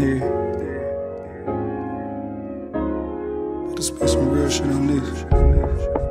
Yeah. Gotta spend some real shit on this.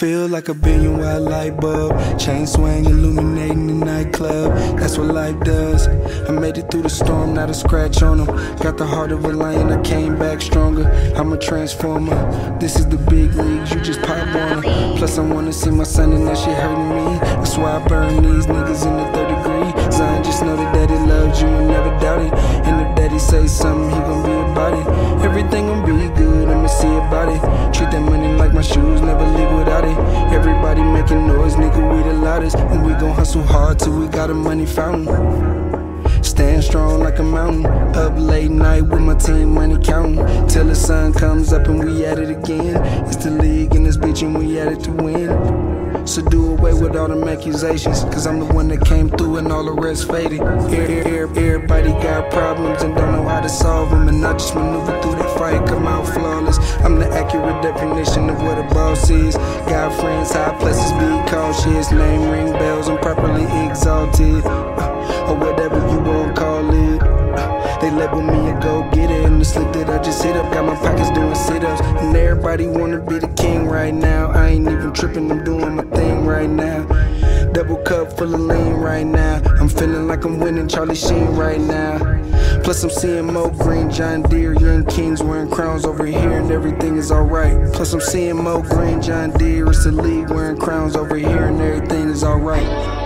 Feel like a billion watt light bulb. Chain swing illuminating the nightclub. That's what life does. I made it through the storm, not a scratch on them. Got the heart of a lion, I came back stronger. I'm a transformer. This is the big leagues, you just pop on them. Plus, I wanna see my son, and that shit hurting me. That's why I burn these niggas in the third degree. Zion, just know that daddy loves you and never doubt it. And if daddy say something, he gon' be about it. Everything gon' be good, I'ma see about it. Making noise, nigga, we the loudest. And we gon' hustle hard till we got a money fountain. Stand strong like a mountain. Up late night with my team, money counting. Till the sun comes up and we at it again. It's the league in this bitch and we at it to win. So do away with all them accusations. Cause I'm the one that came through and all the rest faded. Everybody got problems and don't know how to solve them. And I just maneuver I'm the accurate definition of what a boss is. Got friends, high places, be cautious. Name ring bells, I'm properly exalted. Uh, or whatever you wanna call it. Uh, They label me a go getter in the slip that I just hit up. Got my pockets doing sit ups. And everybody wanna be the king right now. I ain't even tripping, I'm doing my thing right now. Double cup full of lean right now. Winning Charlie Sheen right now. Plus, I'm seeing Mo Green, John Deere, young kings wearing crowns over here, and everything is alright. Plus, I'm seeing Mo Green, John Deere, it's the league wearing crowns over here, and everything is alright.